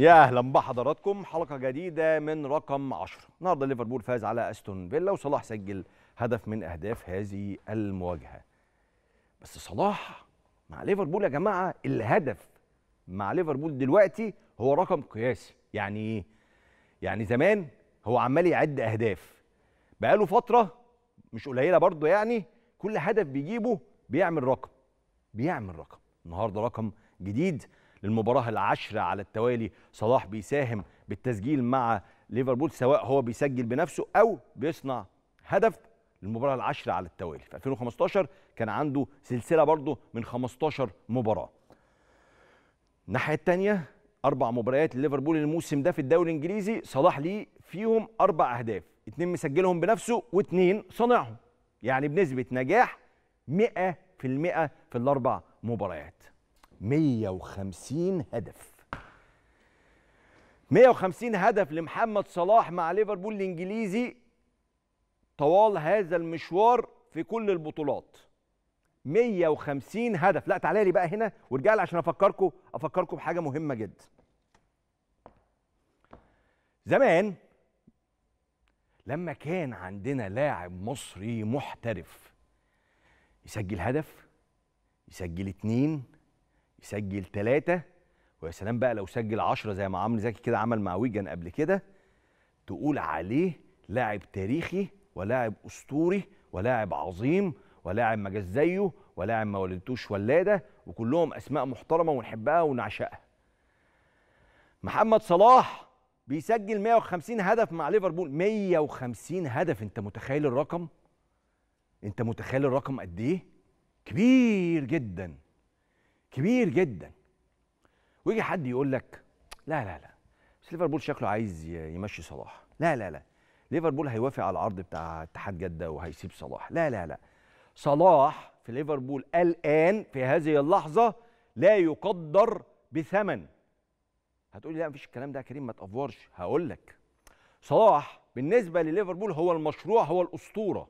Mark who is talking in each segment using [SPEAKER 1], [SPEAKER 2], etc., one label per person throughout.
[SPEAKER 1] يا أهلا بحضراتكم حلقة جديدة من رقم 10 النهارده ليفربول فاز على أستون فيلا وصلاح سجل هدف من أهداف هذه المواجهة. بس صلاح مع ليفربول يا جماعة الهدف مع ليفربول دلوقتي هو رقم قياسي. يعني إيه؟ يعني زمان هو عمال يعد أهداف. بقاله فترة مش قليلة برضه يعني كل هدف بيجيبه بيعمل رقم بيعمل رقم. النهارده رقم جديد للمباراة العاشرة على التوالي. صلاح بيساهم بالتسجيل مع ليفربول سواء هو بيسجل بنفسه أو بيصنع هدف للمباراة العاشرة على التوالي. في 2015 كان عنده سلسلة برضه من 15 مباراة. الناحية الثانية أربع مباريات لليفربول الموسم ده في الدوري الإنجليزي. صلاح ليه فيهم أربع أهداف. اتنين مسجلهم بنفسه واتنين صانعهم. يعني بنسبة نجاح 100% في الأربع مباريات. 150 هدف. 150 هدف لمحمد صلاح مع ليفربول الإنجليزي. طوال هذا المشوار في كل البطولات. 150 هدف. لا تعالى لي بقى هنا وارجع لي عشان أفكركم أفكركم بحاجة مهمة جدا. زمان لما كان عندنا لاعب مصري محترف يسجل هدف يسجل اتنين يسجل ثلاثة ويا سلام بقى لو سجل عشرة زي ما عمرو زكي كده عمل مع ويجن قبل كده تقول عليه لاعب تاريخي ولاعب أسطوري ولاعب عظيم ولاعب ما جاش زيه ولاعب ما ولدتوش ولادة وكلهم أسماء محترمة ونحبها ونعشقها. محمد صلاح بيسجل 150 هدف مع ليفربول 150 هدف انت متخيل الرقم؟ انت متخيل الرقم قد إيه؟ كبير جدا كبير جدا. ويجي حد يقول لك لا لا لا بس ليفربول شكله عايز يمشي صلاح. لا لا لا ليفربول هيوافق على العرض بتاع اتحاد جدة وهيسيب صلاح. لا لا لا صلاح في ليفربول الآن في هذه اللحظة لا يقدر بثمن. هتقولي لا مفيش الكلام ده يا كريم ما تأفورش. هقول لك صلاح بالنسبة لليفربول هو المشروع هو الأسطورة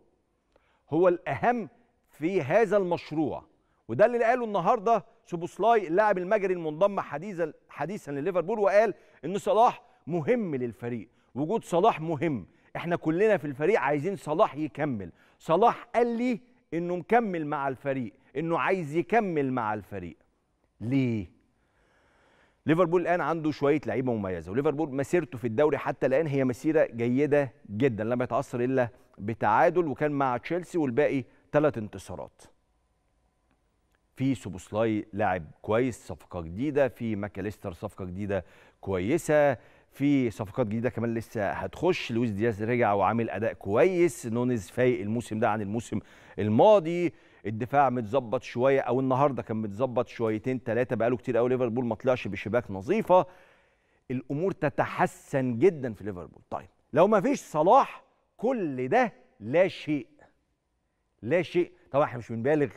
[SPEAKER 1] هو الأهم في هذا المشروع وده اللي قاله النهارده سوبوسلاي اللاعب المجري المنضم حديثا حديثا لليفربول وقال إن صلاح مهم للفريق. وجود صلاح مهم. إحنا كلنا في الفريق عايزين صلاح يكمل. صلاح قال لي إنه مكمل مع الفريق إنه عايز يكمل مع الفريق. ليه؟ ليفربول الآن عنده شوية لعيبة مميزة وليفربول مسيرته في الدوري حتى الآن هي مسيرة جيدة جدا لم يتعثر إلا بتعادل وكان مع تشيلسي والباقي ثلاث انتصارات. في سوبوسلاي لاعب كويس صفقة جديدة في ماكاليستر صفقة جديدة كويسة في صفقات جديدة كمان لسه هتخش. لويس دياز رجع وعامل أداء كويس. نونيز فايق الموسم ده عن الموسم الماضي. الدفاع متظبط شوية أو النهارده كان متظبط شويتين ثلاثة بقاله كتير قوي ليفربول ما طلعش بشباك نظيفة. الأمور تتحسن جدا في ليفربول. طيب لو ما فيش صلاح كل ده لا شيء. لا شيء. طبعا إحنا مش بنبالغ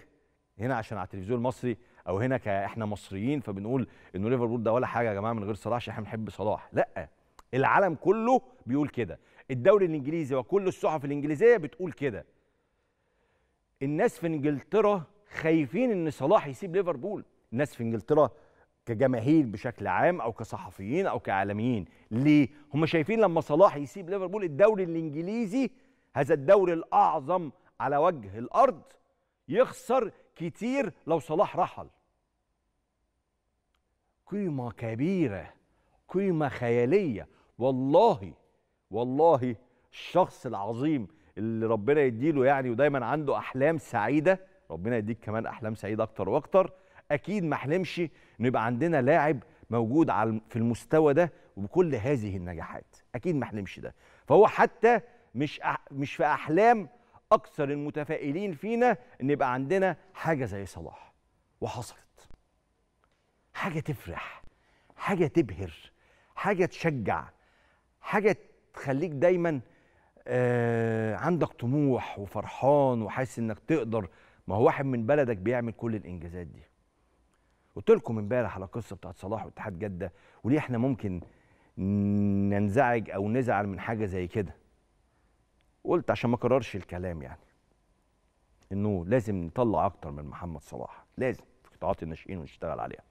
[SPEAKER 1] هنا عشان على التلفزيون المصري أو هنا إحنا مصريين فبنقول انه ليفربول ده ولا حاجة يا جماعة من غير صلاح عشان إحنا بنحب صلاح. لا العالم كله بيقول كده. الدوري الإنجليزي وكل الصحف الإنجليزية بتقول كده. الناس في إنجلترا خايفين إن صلاح يسيب ليفربول. الناس في إنجلترا كجماهير بشكل عام أو كصحفيين أو كاعلاميين ليه؟ هم شايفين لما صلاح يسيب ليفربول الدوري الإنجليزي هذا الدوري الأعظم على وجه الأرض يخسر كتير لو صلاح رحل. قيمة كبيرة قيمة خيالية. والله والله الشخص العظيم اللي ربنا يديله يعني ودايما عنده أحلام سعيدة ربنا يديك كمان أحلام سعيدة أكتر وأكتر أكيد ما حلمش إنه يبقى عندنا لاعب موجود على في المستوى ده وبكل هذه النجاحات. أكيد ما حلمش ده. فهو حتى مش أح مش في أحلام أكثر المتفائلين فينا إن يبقى عندنا حاجة زي صلاح. وحصلت. حاجة تفرح. حاجة تبهر. حاجة تشجع. حاجة تخليك دايما آه عندك طموح وفرحان وحاسس إنك تقدر. ما هو واحد من بلدك بيعمل كل الإنجازات دي. قلت لكم امبارح على القصة بتاعت صلاح واتحاد جدة وليه إحنا ممكن ننزعج أو نزعل من حاجة زي كده. قلت عشان ما اكررش الكلام يعني انه لازم نطلع أكتر من محمد صلاح لازم في قطاعات الناشئين ونشتغل عليها.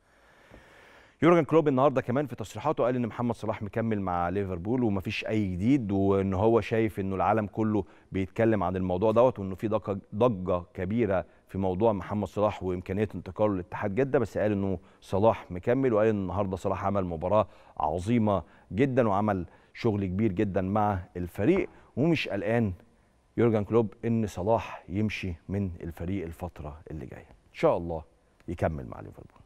[SPEAKER 1] يورجن كلوب النهارده كمان في تصريحاته قال إن محمد صلاح مكمل مع ليفربول ومفيش أي جديد وإن هو شايف إنه العالم كله بيتكلم عن الموضوع دوت وإنه في ضجه كبيرة في موضوع محمد صلاح وإمكانية انتقاله لاتحاد جدة بس قال إنه صلاح مكمل وقال إن النهارده صلاح عمل مباراة عظيمة جدا وعمل شغل كبير جدا مع الفريق ومش قلقان يورجن كلوب إن صلاح يمشي من الفريق الفترة اللي جاية. إن شاء الله يكمل مع ليفربول.